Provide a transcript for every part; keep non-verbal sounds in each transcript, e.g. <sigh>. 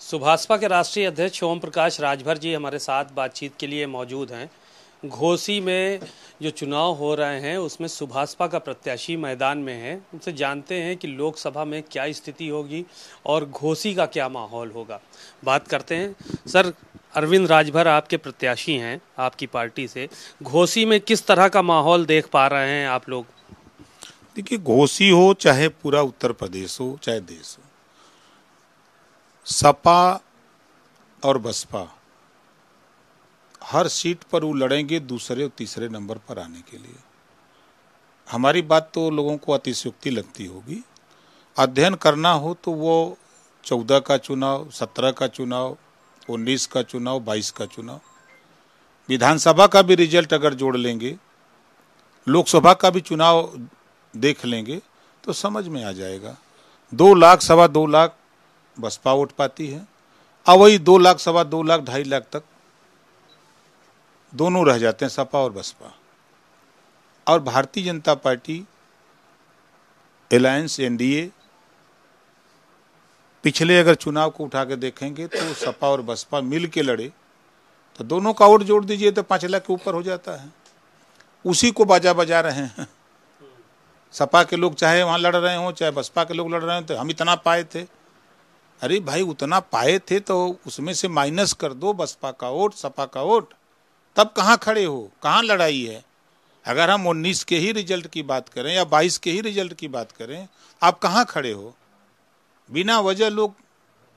सुभाषपा के राष्ट्रीय अध्यक्ष ओम प्रकाश राजभर जी हमारे साथ बातचीत के लिए मौजूद हैं। घोसी में जो चुनाव हो रहे हैं, उसमें सुभाषपा का प्रत्याशी मैदान में है। उनसे जानते हैं कि लोकसभा में क्या स्थिति होगी और घोसी का क्या माहौल होगा। बात करते हैं। सर, अरविंद राजभर आपके प्रत्याशी हैं, आपकी पार्टी से। घोसी में किस तरह का माहौल देख पा रहे हैं आप लोग? देखिए, घोसी हो, चाहे पूरा उत्तर प्रदेश हो, चाहे देश हो सपा और बसपा, हर सीट पर वो लड़ेंगे दूसरे और तीसरे नंबर पर आने के लिए। हमारी बात तो लोगों को अतिशयोक्ति लगती होगी। अध्ययन करना हो तो वो चौदह का चुनाव, सत्रह का चुनाव, उन्नीस का चुनाव, बाईस का चुनाव। विधानसभा का भी रिज़ल्ट अगर जोड़ लेंगे, लोकसभा का भी चुनाव देख लेंगे तो समझ में आ जाएगा। दो लाख, सवा दो लाख बसपा वोट पाती है। अब वही दो लाख, सवा दो लाख, ढाई लाख तक दोनों रह जाते हैं, सपा और बसपा। और Bharatiya Janata party alliance NDA पिछले अगर चुनाव को उठा के देखेंगे तो सपा और बसपा मिल के लड़े तो दोनों का वोट जोड़ दीजिए तो पाँच लाख के ऊपर हो जाता है। उसी को बाजा बजा रहे हैं। सपा के लोग चाहे वहाँ लड़ रहे हों, चाहे बसपा के लोग लड़ रहे हो तो हम इतना पाए थे। अरे भाई, उतना पाए थे तो उसमें से माइनस कर दो, बसपा का वोट, सपा का वोट। तब कहाँ खड़े हो? कहाँ लड़ाई है? अगर हम उन्नीस के ही रिज़ल्ट की बात करें या बाईस के ही रिज़ल्ट की बात करें, आप कहाँ खड़े हो? बिना वजह लोग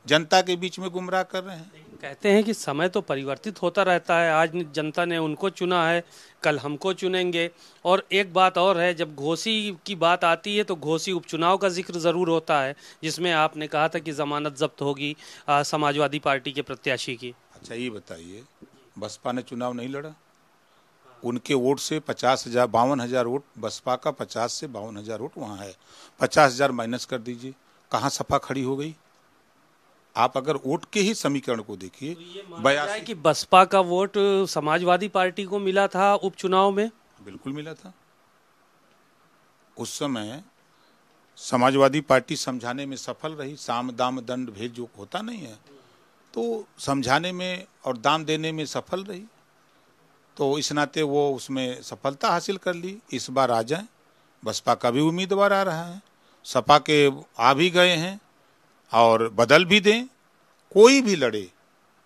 जनता के बीच में गुमराह कर रहे हैं। कहते हैं कि समय तो परिवर्तित होता रहता है। आज जनता ने उनको चुना है कल हमको चुनेंगे। और एक बात और है जब घोसी की बात आती है तो घोसी उपचुनाव का ज़िक्र ज़रूर होता है जिसमें आपने कहा था कि जमानत जब्त होगी समाजवादी पार्टी के प्रत्याशी की। अच्छा ये बताइए बसपा ने चुनाव नहीं लड़ा? उनके वोट से पचास हज़ार बावन हज़ार वोट बसपा का पचास से बावन हज़ार वोट वहाँ है। पचास हज़ार माइनस कर दीजिए। कहाँ सपा खड़ी हो गई? आप अगर वोट के ही समीकरण को देखिए तो कि बसपा का वोट समाजवादी पार्टी को मिला था उपचुनाव में? बिल्कुल मिला था। उस समय समाजवादी पार्टी समझाने में सफल रही साम दाम दंड भेद जो होता नहीं है तो समझाने में और दाम देने में सफल रही। तो इस नाते वो उसमें सफलता हासिल कर ली। इस बार आ जाए। बसपा का भी उम्मीदवार आ रहा है। सपा के आ भी गए हैं। और बदल भी दें, कोई भी लड़े।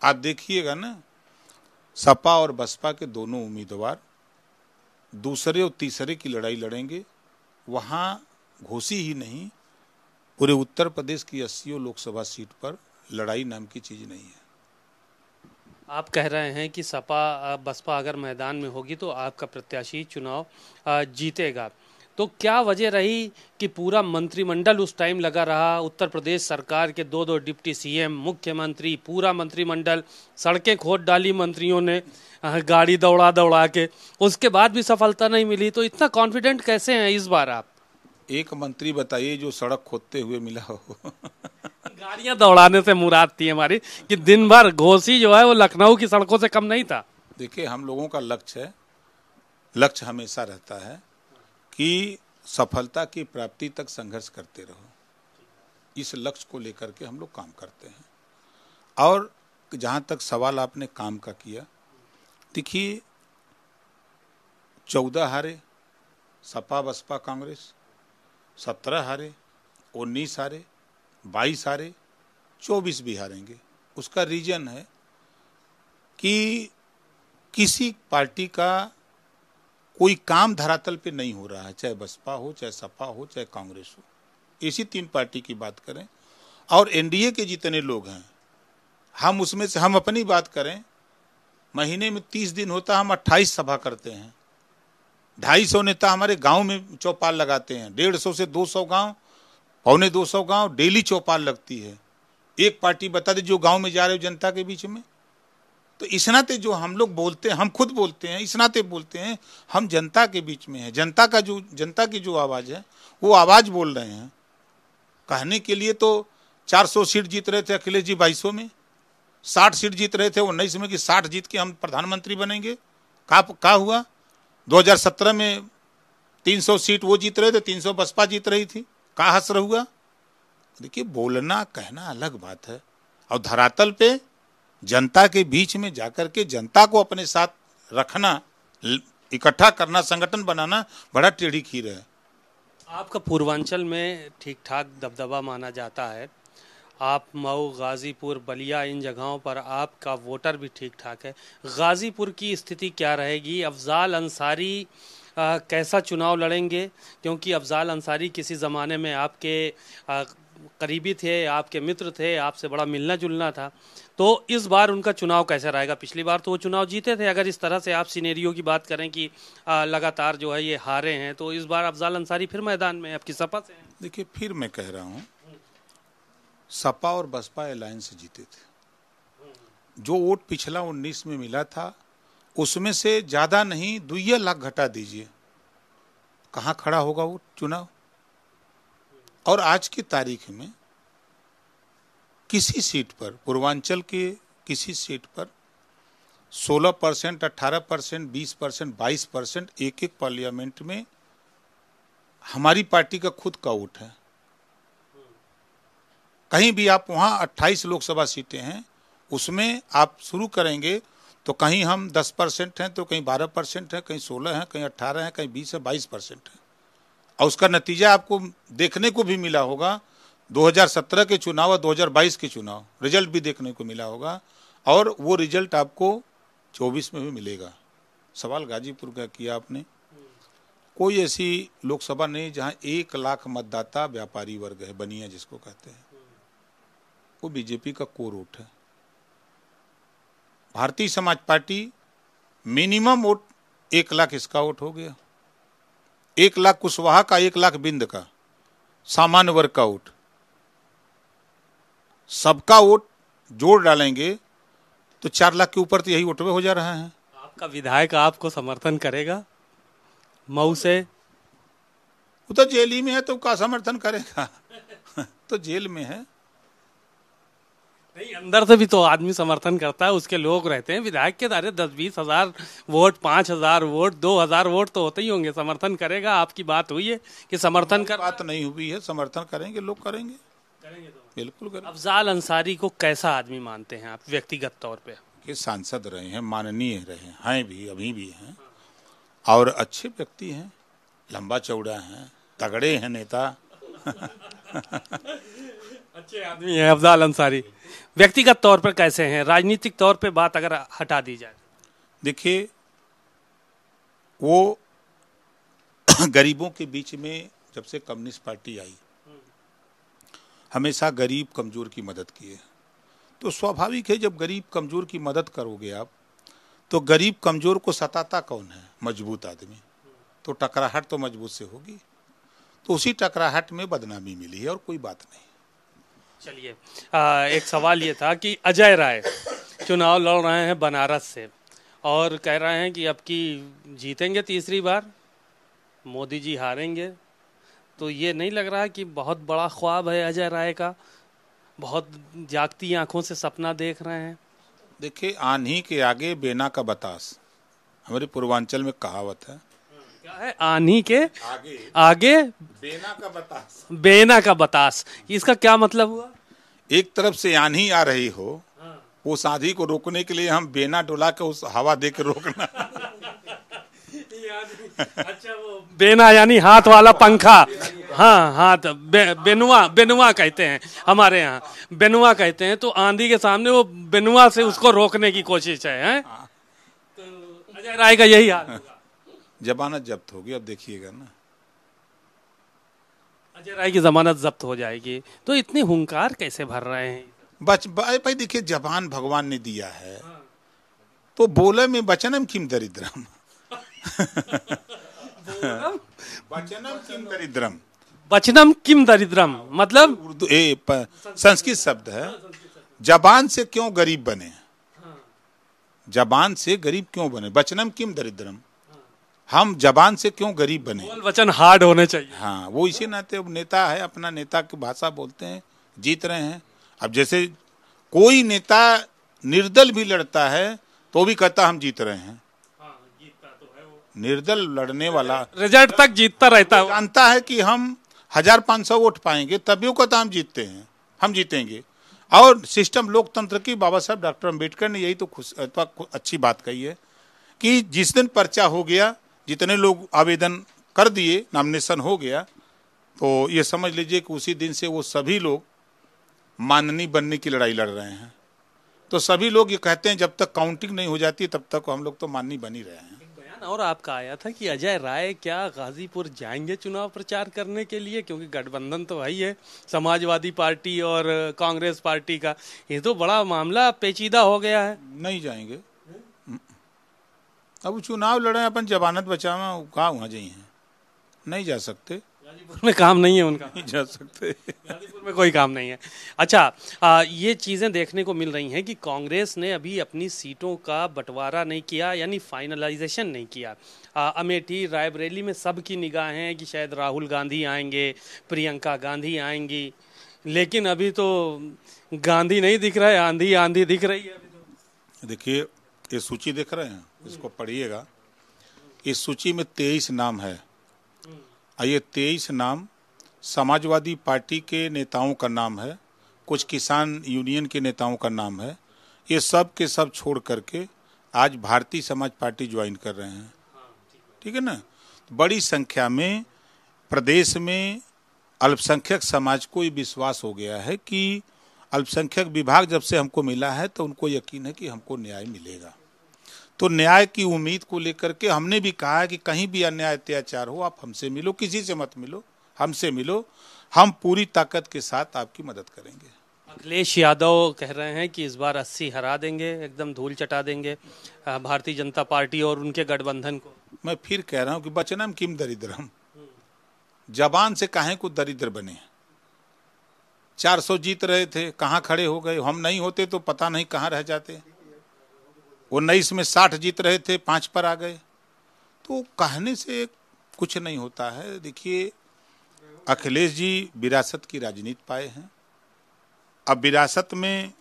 आप देखिएगा ना, सपा और बसपा के दोनों उम्मीदवार दूसरे और तीसरे की लड़ाई लड़ेंगे। वहाँ घोसी ही नहीं, पूरे उत्तर प्रदेश की अस्सी लोकसभा सीट पर लड़ाई नाम की चीज़ नहीं है। आप कह रहे हैं कि सपा, बसपा अगर मैदान में होगी तो आपका प्रत्याशी चुनाव जीतेगा। तो क्या वजह रही कि पूरा मंत्रिमंडल उस टाइम लगा रहा? उत्तर प्रदेश सरकार के दो दो डिप्टी सीएम मुख्यमंत्री पूरा मंत्रिमंडल सड़कें खोद डाली मंत्रियों ने गाड़ी दौड़ा दौड़ा के। उसके बाद भी सफलता नहीं मिली तो इतना कॉन्फिडेंट कैसे हैं इस बार आप? एक मंत्री बताइए जो सड़क खोदते हुए मिला हो। गाड़ियाँ दौड़ाने से मुराद थी हमारी कि दिन भर घोसी जो है वो लखनऊ की सड़कों से कम नहीं था। देखिए हम लोगों का लक्ष्य है लक्ष्य हमेशा रहता है। कि सफलता की प्राप्ति तक संघर्ष करते रहो। इस लक्ष्य को लेकर के हम लोग काम करते हैं। और जहाँ तक सवाल आपने काम का किया, देखिए, चौदह हारे, सपा बसपा कांग्रेस, सत्रह हारे, उन्नीस हारे, बाईस हारे, चौबीस भी हारेंगे। उसका रीजन है कि किसी पार्टी का कोई काम धरातल पे नहीं हो रहा है, चाहे बसपा हो, चाहे सपा हो, चाहे कांग्रेस हो। इसी तीन पार्टी की बात करें। और एनडीए के जितने लोग हैं, हम उसमें से, हम अपनी बात करें, महीने में तीस दिन होता, हम अट्ठाईस सभा करते हैं। ढाई सौ नेता हमारे गाँव में चौपाल लगाते हैं। डेढ़ सौ से दो सौ गाँव, पौने दो सौ गाँव डेली चौपाल लगती है। एक पार्टी बता दे जो गाँव में जा रहे हो जनता के बीच में। तो इस नाते जो हम लोग बोलते हैं, हम खुद बोलते हैं इस नाते बोलते हैं, हम जनता के बीच में हैं। जनता का जो, जनता की जो आवाज़ है, वो आवाज़ बोल रहे हैं। कहने के लिए तो 400 सीट जीत रहे थे अखिलेश जी बाईसों में 60 सीट जीत रहे थे उन्नीस में कि 60 जीत के हम प्रधानमंत्री बनेंगे। का का हुआ? 2017 में 300 सीट वो जीत रहे थे 300 बसपा जीत रही थी। का हसर हुआ? देखिए, बोलना, कहना अलग बात है। और धरातल पे जनता के बीच में जाकर के जनता को अपने साथ रखना इकट्ठा करना संगठन बनाना बड़ा टेढ़ी खीर है। आपका पूर्वांचल में ठीक ठाक दबदबा माना जाता है। आप मऊ गाजीपुर बलिया इन जगहों पर आपका वोटर भी ठीक ठाक है। गाजीपुर की स्थिति क्या रहेगी? अफजाल अंसारी आ, कैसा चुनाव लड़ेंगे? क्योंकि अफजाल अंसारी किसी ज़माने में आपके आ, करीबी थे, आपके मित्र थे, आपसे बड़ा मिलना जुलना था। तो इस बार उनका चुनाव कैसा रहेगा? पिछली बार तो वो चुनाव जीते थे। अगर इस तरह से आप सीनेरियो की बात करें कि लगातार जो है ये हारे हैं तो इस बार अफजाल अंसारी फिर मैदान में आपकी सपा से देखिए, फिर मैं कह रहा हूँ, सपा और बसपा अलायंस से जीते थे। जो वोट पिछला उन्नीस में मिला था, उसमें से ज़्यादा नहीं, दुइया लाख घटा दीजिए। कहाँ खड़ा होगा वो चुनाव? और आज की तारीख में किसी सीट पर, पूर्वांचल के किसी सीट पर 16 परसेंट अट्ठारह परसेंट, बीस परसेंट, बाईस परसेंट एक एक पार्लियामेंट में हमारी पार्टी का खुद का वोट है। कहीं भी आप वहाँ 28 लोकसभा सीटें हैं, उसमें आप शुरू करेंगे तो कहीं हम 10 परसेंट हैं तो कहीं 12 परसेंट है, कहीं 16 हैं, कहीं 18 हैं, कहीं 20 है 22 परसेंट है। और उसका नतीजा आपको देखने को भी मिला होगा। 2017 के चुनाव और 2022 के चुनाव, रिज़ल्ट भी देखने को मिला होगा और वो रिज़ल्ट आपको 24 में भी मिलेगा। सवाल गाजीपुर का किया आपने। कोई ऐसी लोकसभा नहीं जहाँ एक लाख मतदाता व्यापारी वर्ग है, बनिया जिसको कहते हैं। वो बीजेपी का कोर वोट है। Bharatiya Samaj party minimum vote एक लाख इसका वोट हो गया। एक लाख कुशवाहा का एक लाख बिंद का। सामान्य वर्ग का वोट। सबका वोट जोड़ डालेंगे तो चार लाख के ऊपर तो यही वोटवे हो जा रहा है। आपका विधायक आपको समर्थन करेगा? मऊ से? वो तो जेल ही में है तो का समर्थन करेगा? <laughs> तो जेल में है। नहीं अंदर से भी तो आदमी समर्थन करता है उसके लोग रहते हैं। विधायक के दायरे दस बीस हज़ार वोट पाँच हज़ार वोट दो हज़ार वोट तो होते ही होंगे। समर्थन करेगा आपकी बात हुई है कि समर्थन कर बात नहीं हुई है समर्थन करेंगे लोग करेंगे। बिल्कुल करेंगे। अफजाल अंसारी को कैसा आदमी मानते हैं आप व्यक्तिगत तौर पर कि सांसद रहे हैं माननीय रहे हैं हैं भी अभी भी हैं और अच्छे व्यक्ति हैं लंबा चौड़ा हैं तगड़े हैं नेता। <laughs> अच्छे आदमी है अफजाल अंसारी। व्यक्तिगत तौर पर कैसे हैं? राजनीतिक तौर पर बात अगर हटा दी जाए। देखिए वो <coughs> गरीबों के बीच में जब से कम्युनिस्ट पार्टी आई हमेशा गरीब कमज़ोर की मदद की है। तो स्वाभाविक है जब गरीब कमज़ोर की मदद करोगे आप तो गरीब कमज़ोर को सताता कौन है? मज़बूत आदमी। तो टकराहट तो मज़बूत से होगी। तो उसी टकराहट में बदनामी मिली है और कोई बात नहीं। चलिए एक सवाल ये था कि अजय राय चुनाव लड़ रहे हैं बनारस से और कह रहे हैं कि अब की जीतेंगे तीसरी बार, मोदी जी हारेंगे। तो ये नहीं लग रहा कि बहुत बड़ा ख्वाब है अजय राय का? बहुत जागती आँखों से सपना देख रहे हैं। देखिए आन्ही के आगे बेना का बतास। हमारे पूर्वांचल में कहावत है क्या है? आन्ही के आगे। आगे। बेना का बतास। बेना का बतास। इसका क्या मतलब हुआ? एक तरफ़ से आंधी आ रही हो उस आंधी को रोकने के लिए हम बेना डोला के उस हवा दे के रोकना <laughs> अच्छा वो बेना यानी हाथ वाला पंखा। हाँ हाथ बे, बेनुआ बेनुआ कहते हैं हमारे यहाँ। बेनुआ कहते हैं तो आंधी के सामने वो बेनुआ से उसको रोकने की कोशिश है, हैं? तो अजय राय का यही हाल जमानत जब्त होगी अब देखिएगा ना। अजय राय की जमानत जब्त हो जाएगी तो इतनी हुंकार कैसे भर रहे हैं? बच भाई देखिए जबान भगवान ने दिया है। तो बोले में वचनम किम दरिद्रम। वचनम किम दरिद्रम। बचनम किम दरिद्रम? मतलब? उर्दू ए संस्कृत शब्द है। जबान से क्यों गरीब बने? जबान से गरीब क्यों बने? वचनम किम दरिद्रम। हम जबान से क्यों गरीब बने? वचन हार्ड होने चाहिए। हाँ वो इसी नाते नेता है अपना नेता की भाषा बोलते हैं जीत रहे हैं। अब जैसे कोई नेता निर्दल भी लड़ता है तो भी कहता हम जीत रहे हैं। निर्दल लड़ने वाला रिज़ल्ट तक जीतता रहता है जानता है कि हम हज़ार पाँच सौ वोट पाएँगे तभी कहता हम जीतते हैं हम जीतेंगे। और सिस्टम लोकतंत्र की बाबा साहब डॉक्टर अंबेडकर ने यही तो खुश अच्छी बात कही है कि जिस दिन पर्चा हो गया जितने लोग आवेदन कर दिए नॉमिनेशन हो गया तो ये समझ लीजिए कि उसी दिन से वो सभी लोग माननी बनने की लड़ाई लड़ रहे हैं। तो सभी लोग ये कहते हैं जब तक काउंटिंग नहीं हो जाती तब तक हम लोग तो माननी बन ही रहे हैं। बयान और आपका आया था कि अजय राय क्या गाजीपुर जाएँगे चुनाव प्रचार करने के लिए? क्योंकि गठबंधन तो वही है समाजवादी पार्टी और कांग्रेस पार्टी का। ये तो बड़ा मामला पेचीदा हो गया है। नहीं जाएँगे। अब चुनाव लड़े अपन जमानत बचावा कहा वहाँ जाइए नहीं जा सकते। में काम नहीं है उनका। नहीं जा सकते। गाजीपुर में कोई काम नहीं है। अच्छा आ, ये चीज़ें देखने को मिल रही हैं कि कांग्रेस ने अभी अपनी सीटों का बंटवारा नहीं किया यानी फाइनलाइजेशन नहीं किया। आ, अमेठी रायबरेली में सबकी निगाह हैं कि शायद राहुल गांधी आएँगे प्रियंका गांधी आएँगी। लेकिन अभी तो गांधी नहीं दिख रहा है आंधी आंधी दिख रही है तो। देखिए ये सूची देख रहे हैं? इसको पढ़िएगा। इस सूची में तेईस नाम है। ये तेईस नाम समाजवादी पार्टी के नेताओं का नाम है, कुछ किसान यूनियन के नेताओं का नाम है। ये सब के सब छोड़ करके आज भारतीय समाज पार्टी ज्वाइन कर रहे हैं। ठीक है ना? बड़ी संख्या में प्रदेश में अल्पसंख्यक समाज को ये विश्वास हो गया है कि अल्पसंख्यक विभाग जब से हमको मिला है तो उनको यकीन है कि हमको न्याय मिलेगा। तो न्याय की उम्मीद को लेकर के हमने भी कहा है कि कहीं भी अन्याय अत्याचार हो आप हमसे मिलो किसी से मत मिलो हमसे मिलो हम पूरी ताकत के साथ आपकी मदद करेंगे। अखिलेश यादव कह रहे हैं कि इस बार अस्सी हरा देंगे एकदम धूल चटा देंगे भारतीय जनता पार्टी और उनके गठबंधन को। मैं फिर कह रहा हूँ कि बचनम किम दरिद्रम। जबान से कहें को दरिद्र बने? 400 जीत रहे थे कहाँ खड़े हो गए? हम नहीं होते तो पता नहीं कहाँ रह जाते। वो उन्नीस में साठ जीत रहे थे पाँच पर आ गए। तो कहने से कुछ नहीं होता है। देखिए अखिलेश जी विरासत की राजनीति पाए हैं। अब विरासत में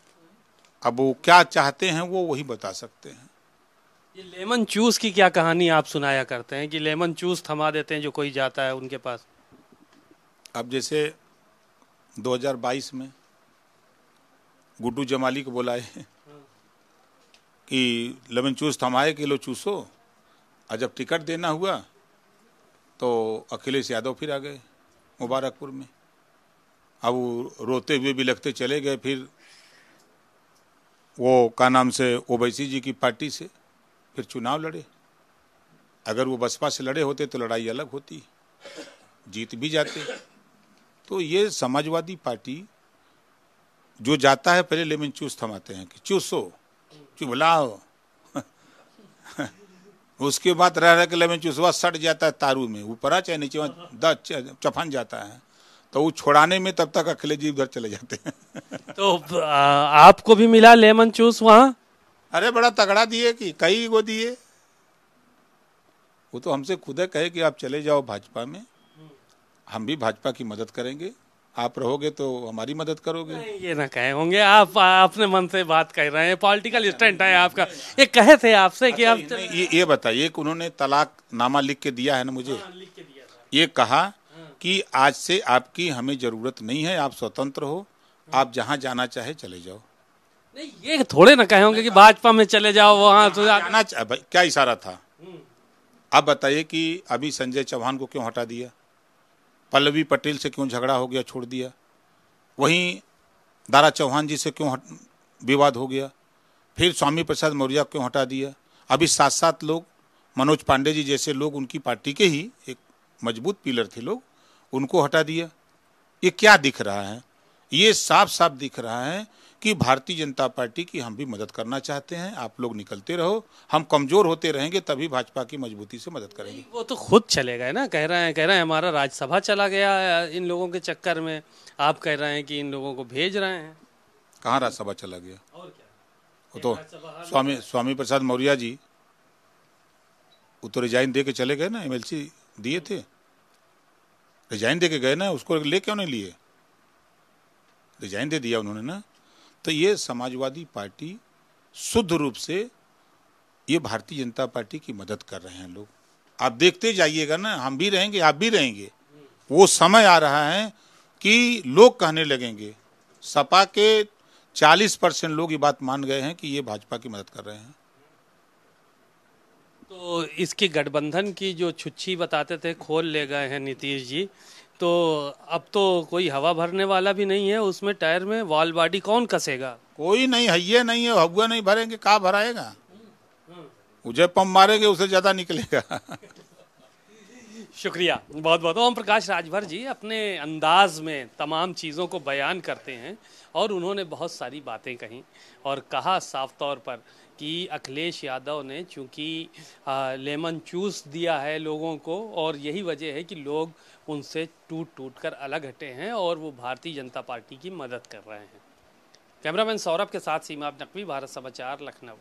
अब वो क्या चाहते हैं वो वही बता सकते हैं। ये लेमन चूस की क्या कहानी आप सुनाया करते हैं कि लेमन चूस थमा देते हैं जो कोई जाता है उनके पास? अब जैसे 2022 में गुड्डू जमाली को बुलाए कि लेमन चूस थमाए किलो चूसो? और जब टिकट देना हुआ तो अखिलेश यादव फिर आ गए मुबारकपुर में। अब रोते हुए भी लगते चले गए, फिर वो का नाम से ओवैसी जी की पार्टी से फिर चुनाव लड़े। अगर वो बसपा से लड़े होते तो लड़ाई अलग होती, जीत भी जाते। तो ये समाजवादी पार्टी जो जाता है पहले लेमन चूस थमाते हैं कि चूसो चुभलाओ <laughs> उसके बाद रह रह के लेमन चूसवा सट जाता है तारू में ऊपर चाहे नीचे चफन जाता है। तो वो छोड़ाने में तब तक अखिलेश जी उधर चले जाते हैं। <laughs> तो आ, आपको भी मिला लेमन चूस वहाँ? अरे बड़ा तगड़ा दिए कि कई गो दिए। वो तो हमसे खुद कहे कि आप चले जाओ भाजपा में। हम भी भाजपा की मदद करेंगे। आप रहोगे तो हमारी मदद करोगे। ये ना कहे होंगे। आप अपने मन से बात कर रहे हैं। पॉलिटिकल स्टैंड है आपका। ये कहे थे आपसे कि आप अच्छा, ये ये बताइए कि उन्होंने तलाक नामा लिख के दिया है ना मुझे? हाँ, ये कहा कि आज से आपकी हमें ज़रूरत नहीं है आप स्वतंत्र हो। आप जहाँ जाना चाहे चले जाओ। नहीं ये थोड़े ना कहे होंगे कि भाजपा में चले जाओ वहाँ तो जाना क्या इशारा था? हम्म। आप बताइए कि अभी संजय चौहान को क्यों हटा दिया? पल्लवी पटेल से क्यों झगड़ा हो गया, छोड़ दिया? वहीं दारा चौहान जी से क्यों विवाद हो गया? फिर स्वामी प्रसाद मौर्य क्यों हटा दिया? अभी सात सात लोग, मनोज पांडे जी जैसे लोग उनकी पार्टी के ही एक मज़बूत पिलर थे लोग, उनको हटा दिया। ये क्या दिख रहा है? ये साफ़ साफ़ दिख रहा है कि भारतीय जनता पार्टी की हम भी मदद करना चाहते हैं। आप लोग निकलते रहो। हम कमज़ोर होते रहेंगे तभी भाजपा की मजबूती से मदद करेंगे। वो तो खुद चले गए ना? कह रहे हैं कह रहे हैं हमारा राज्यसभा चला गया इन लोगों के चक्कर में। आप कह रहे हैं कि इन लोगों को भेज रहे हैं। कहाँ राज्यसभा चला गया? और क्या? वो तो स्वामी स्वामी प्रसाद मौर्य जी वो तो रिजाइन दे के चले गए ना एमएलसी दिए थे? रिजाइन दे के गए ना उसको ले क्यों नहीं लिए? रिजाइन दे दिया उन्होंने ना तो ये समाजवादी पार्टी शुद्ध रूप से ये भारतीय जनता पार्टी की मदद कर रहे हैं लोग। आप देखते जाइएगा ना, हम भी रहेंगे, आप भी रहेंगे। वो समय आ रहा है कि लोग कहने लगेंगे। सपा के चालीस परसेंट लोग ये बात मान गए हैं कि ये भाजपा की मदद कर रहे हैं। तो इसकी गठबंधन की जो छुच्छी बताते थे, खोल ले गए हैं नीतीश जी। तो अब तो कोई हवा भरने वाला भी नहीं है उसमें टायर में वॉल बॉडी कौन कसेगा? कोई नहीं है नहीं है हवा नहीं भरेंगे कहा भराएगा? मुझे पम मारेंगे उसे ज़्यादा निकलेगा। शुक्रिया। बहुत बहुत ओम प्रकाश राजभर जी अपने अंदाज में तमाम चीज़ों को बयान करते हैं और उन्होंने बहुत सारी बातें कही और कहा साफ़ तौर पर कि अखिलेश यादव ने चूँकि लेमन चूस दिया है लोगों को और यही वजह है कि लोग उनसे टूट टूट कर अलग हटे हैं और वो भारतीय जनता पार्टी की मदद कर रहे हैं। कैमरामैन सौरभ के साथ सीमा नकवी, भारत समाचार, लखनऊ।